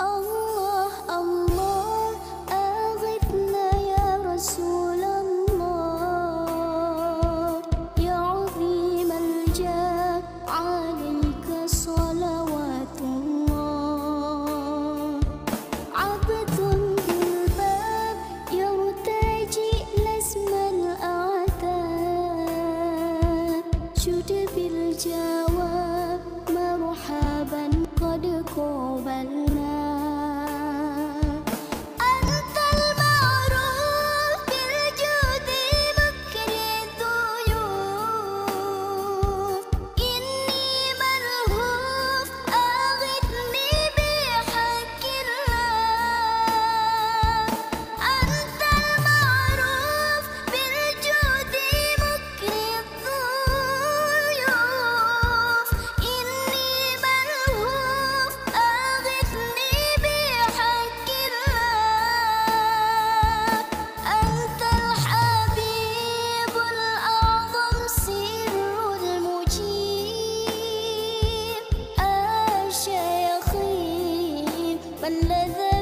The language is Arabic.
الله الله أغثنا يا رسول الله. يا عظيم الجاه عليك صلوات الله. عبد بالباب يرتجي لسم الأعتاب شد بالجاه when